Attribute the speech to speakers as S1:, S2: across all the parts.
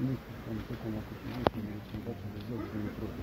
S1: Ми там такому купили, ми там бачили, зовсім не просто.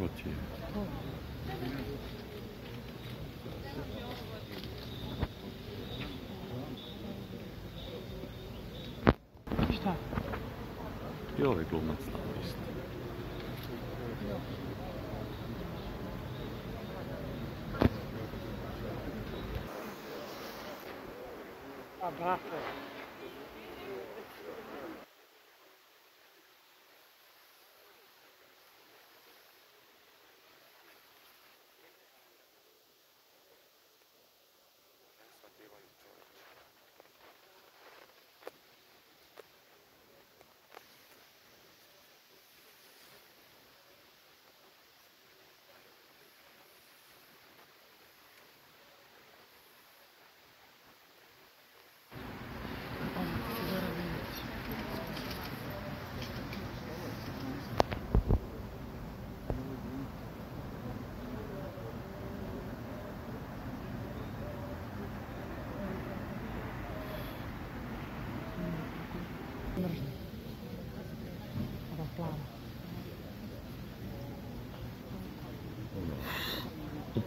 S1: routière. Oh.
S2: Šta?
S1: I ovaj glumac tamo isto.
S2: A brate,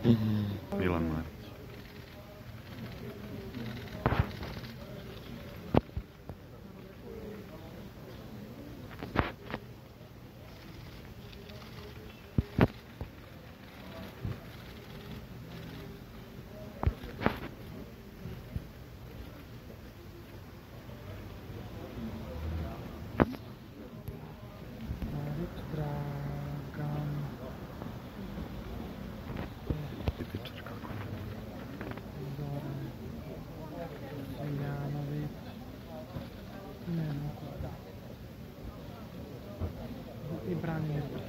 S3: Mm-hmm. para mim.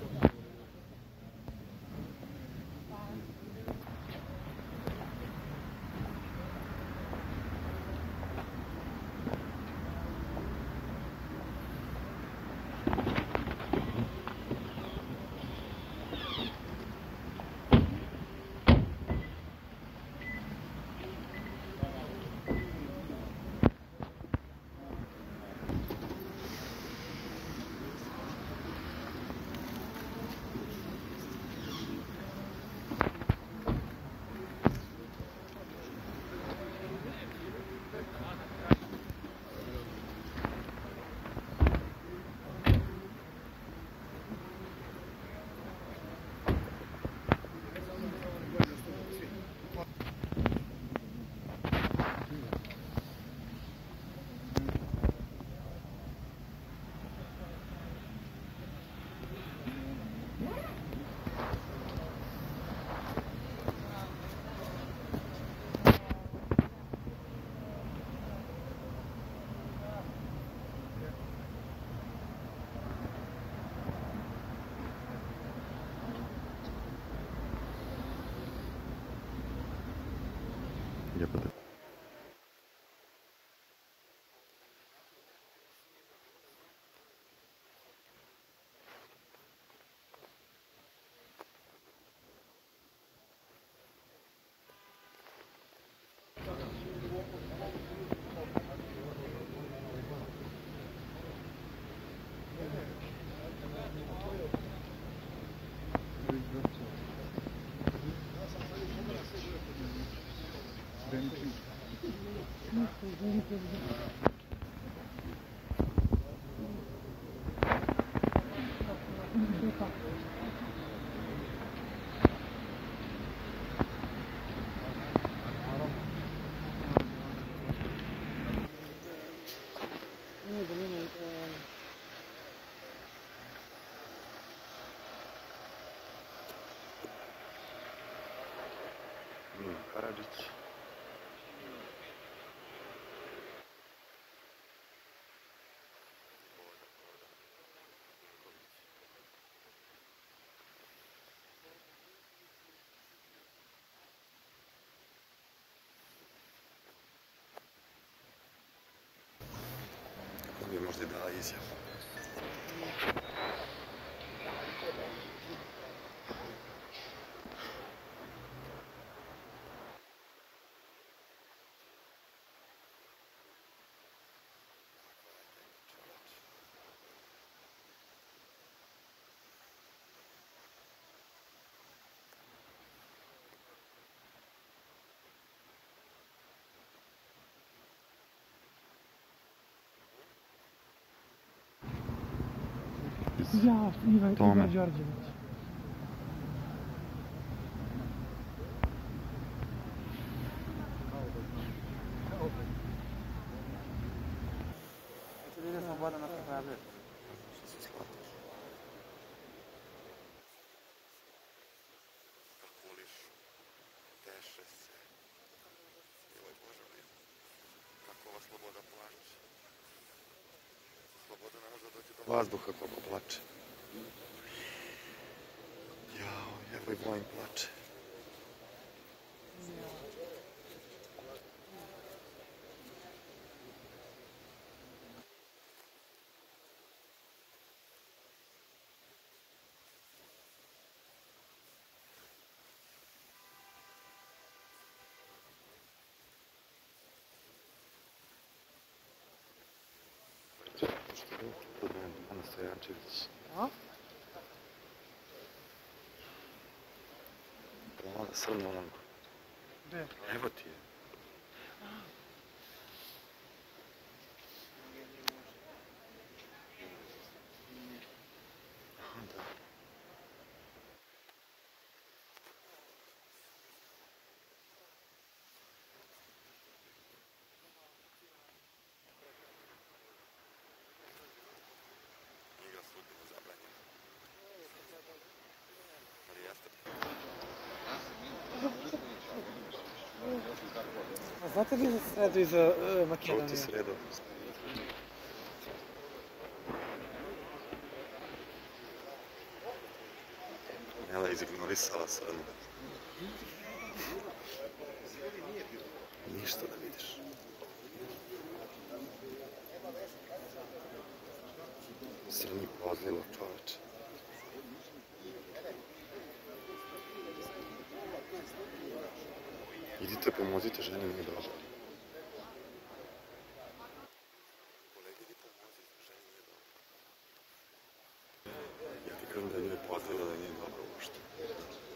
S3: Paralite. je c'est ici. Hein. Já, Toma. E vai Essa direção na nossa cara, vazduha koliko plače. Jao, evo i Vojn plače. the entrance. What? Oh, that's so normal.
S2: Yeah. znate li da za sredu iza uh,
S3: Makedonije?
S2: Žuti
S3: sredu. Nela izignorisala sad. Ništa da vidiš. Srnji pozlilo čoveče. Izvolite, pomozite, ženi nije dobro. Ja ti kažem da je njoj potrebno da nije dobro uopšte.